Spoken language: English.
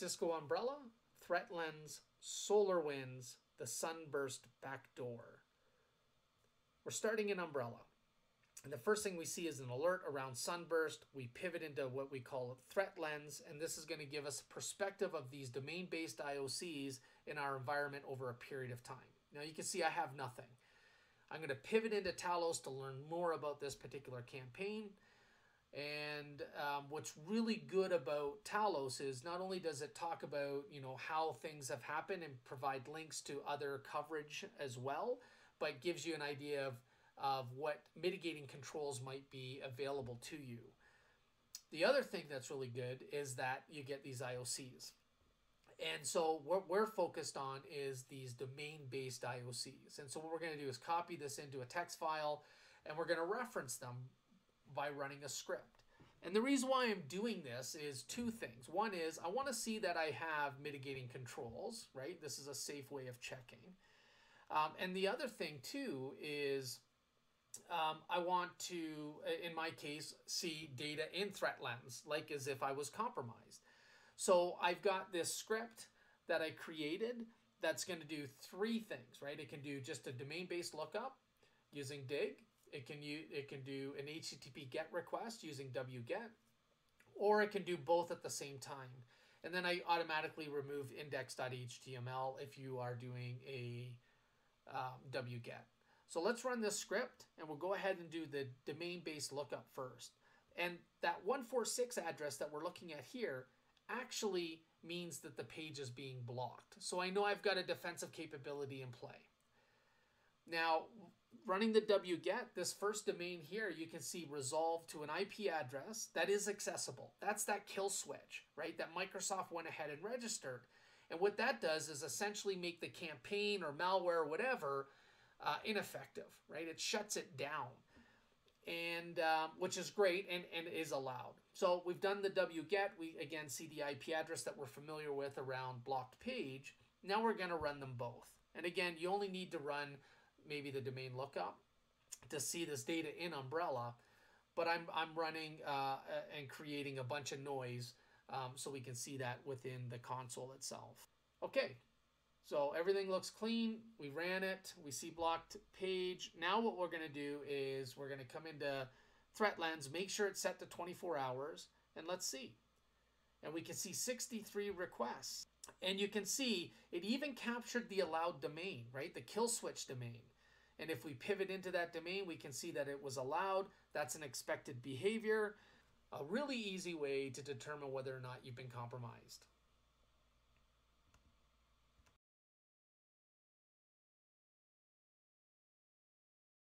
Cisco Umbrella, Threat Lens, SolarWinds, the Sunburst backdoor. We're starting in Umbrella. And the first thing we see is an alert around Sunburst. We pivot into what we call Threat Lens, and this is going to give us a perspective of these domain-based IOCs in our environment over a period of time. Now you can see I have nothing. I'm going to pivot into Talos to learn more about this particular campaign. And um, what's really good about Talos is not only does it talk about you know how things have happened and provide links to other coverage as well, but gives you an idea of of what mitigating controls might be available to you. The other thing that's really good is that you get these IOCs. And so what we're focused on is these domain-based IOCs. And so what we're going to do is copy this into a text file and we're going to reference them by running a script. And the reason why I'm doing this is two things. One is I want to see that I have mitigating controls, right? This is a safe way of checking. Um, and the other thing too is um, I want to, in my case, see data in threat lens, like as if I was compromised. So I've got this script that I created that's going to do three things, right? It can do just a domain-based lookup using dig. It can use, it can do an HTTP GET request using wget, or it can do both at the same time. And then I automatically remove index.html if you are doing a um, wget. So let's run this script and we'll go ahead and do the domain-based lookup first. And that 146 address that we're looking at here actually means that the page is being blocked. So I know I've got a defensive capability in play. Now, running the wget, this first domain here, you can see resolved to an IP address that is accessible. That's that kill switch, right? That Microsoft went ahead and registered. And what that does is essentially make the campaign or malware or whatever uh, ineffective, right? It shuts it down, and um, which is great and, and is allowed. So we've done the wget. We again see the IP address that we're familiar with around blocked page. Now we're going to run them both. And again, you only need to run maybe the domain lookup to see this data in Umbrella, but I'm, I'm running uh, and creating a bunch of noise um, so we can see that within the console itself. Okay, so everything looks clean. We ran it. We see blocked page. Now what we're going to do is we're going to come into threat lens, make sure it's set to 24 hours, and let's see. And we can see 63 requests. And you can see it even captured the allowed domain, right? The kill switch domain. And if we pivot into that domain, we can see that it was allowed. That's an expected behavior. A really easy way to determine whether or not you've been compromised.